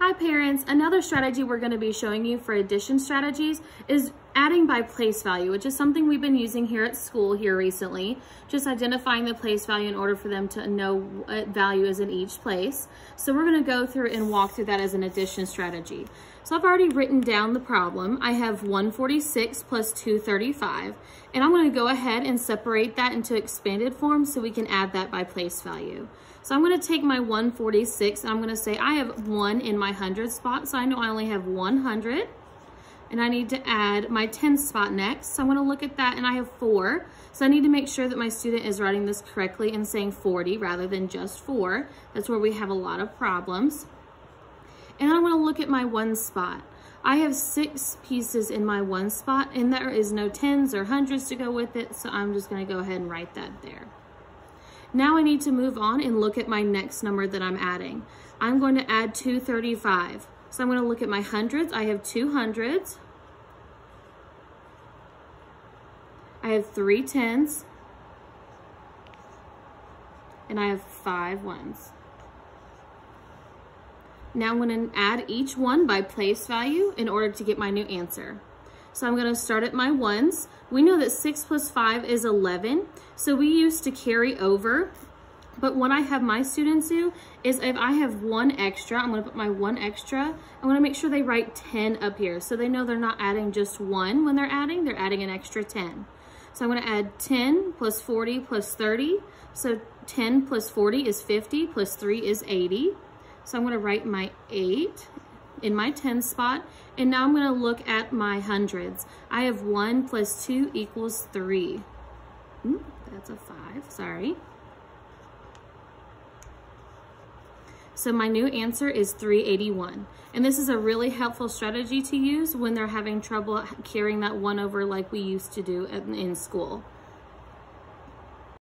Hi parents, another strategy we're gonna be showing you for addition strategies is adding by place value, which is something we've been using here at school here recently, just identifying the place value in order for them to know what value is in each place. So we're gonna go through and walk through that as an addition strategy. So I've already written down the problem. I have 146 plus 235, and I'm gonna go ahead and separate that into expanded form so we can add that by place value. So I'm gonna take my 146 and I'm gonna say I have one in my 100 spot, so I know I only have 100. And I need to add my 10 spot next. So I'm gonna look at that and I have four. So I need to make sure that my student is writing this correctly and saying 40 rather than just four. That's where we have a lot of problems. And I'm gonna look at my one spot. I have six pieces in my one spot and there is no tens or hundreds to go with it. So I'm just gonna go ahead and write that there. Now I need to move on and look at my next number that I'm adding. I'm going to add 235. So I'm going to look at my hundreds. I have two hundreds. I have three tens. And I have five ones. Now I'm to add each one by place value in order to get my new answer. So I'm gonna start at my ones. We know that six plus five is 11. So we used to carry over, but what I have my students do is if I have one extra, I'm gonna put my one extra, I'm gonna make sure they write 10 up here. So they know they're not adding just one when they're adding, they're adding an extra 10. So I'm gonna add 10 plus 40 plus 30. So 10 plus 40 is 50, plus three is 80. So I'm gonna write my eight in my 10 spot. And now I'm gonna look at my hundreds. I have one plus two equals three. Ooh, that's a five, sorry. So my new answer is 381. And this is a really helpful strategy to use when they're having trouble carrying that one over like we used to do in school.